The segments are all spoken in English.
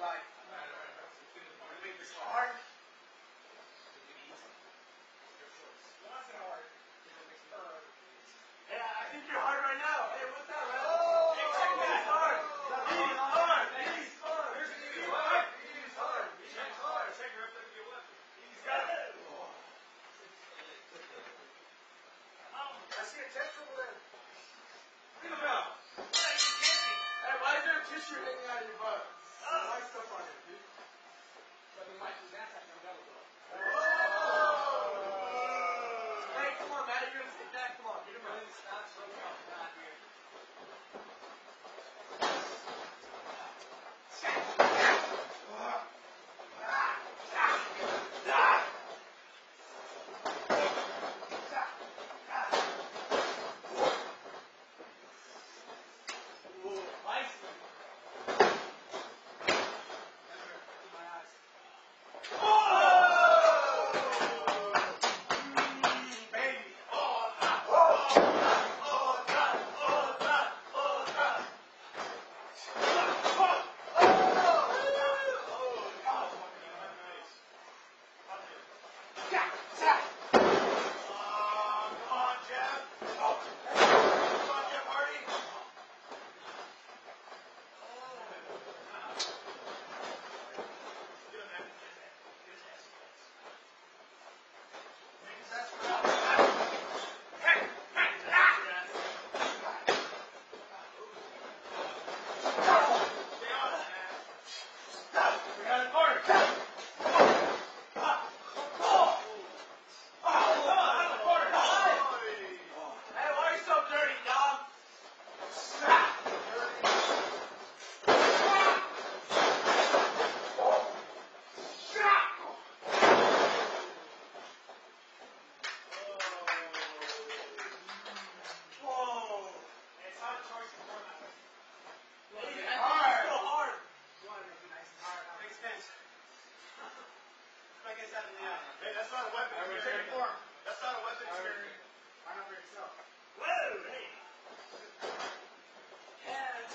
life.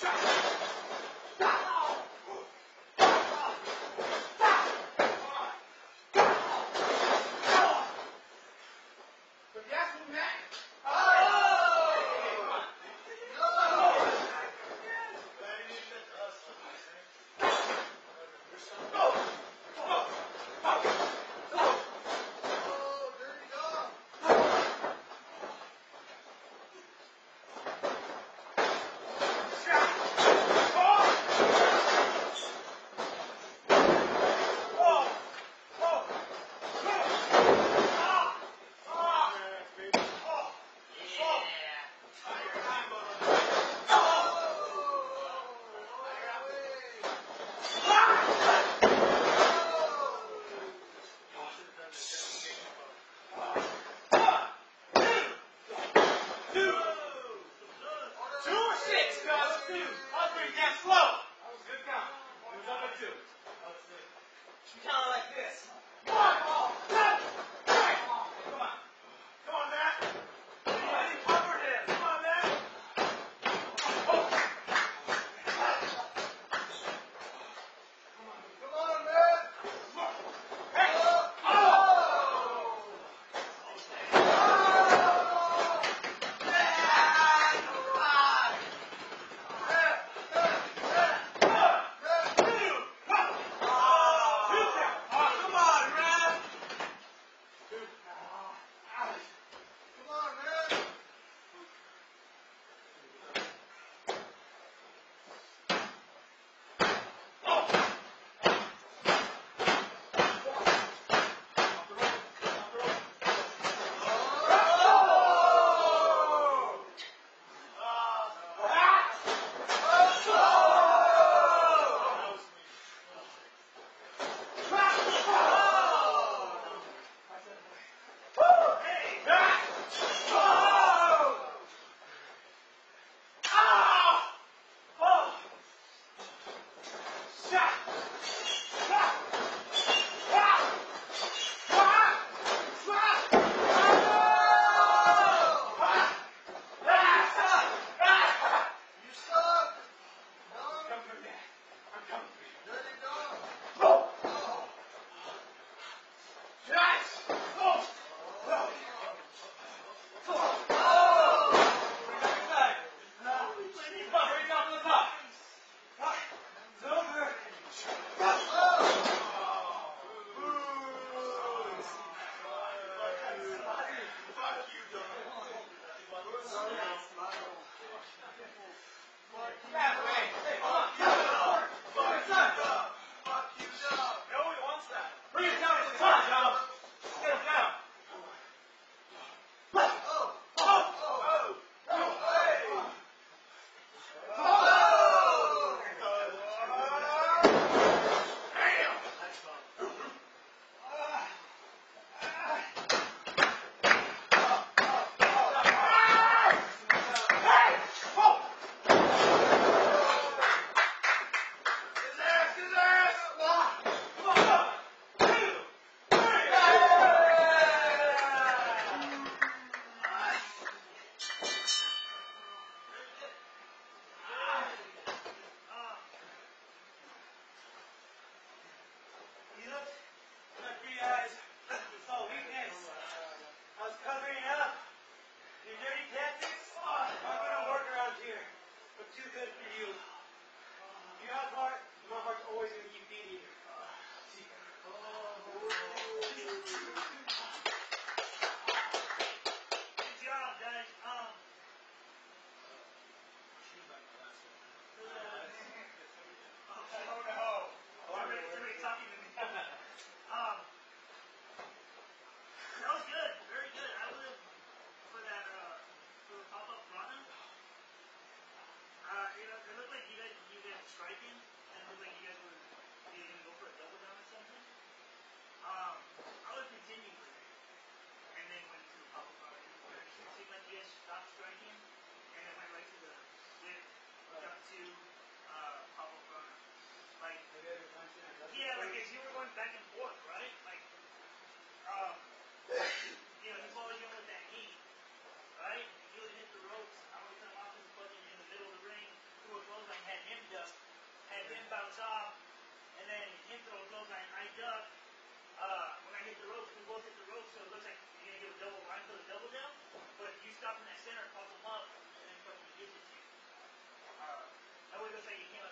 全体向。three. Now slow. Good count. It was up at two. She like this. Oh! top, and then him throw a clothesline. I duck. Uh, when I hit the ropes, we both hit the ropes, so it looks like you're going to get a double line for the double down. But if you stop in that center, pop him up, and then fucking gives it to you. Uh, that way it looks like you hit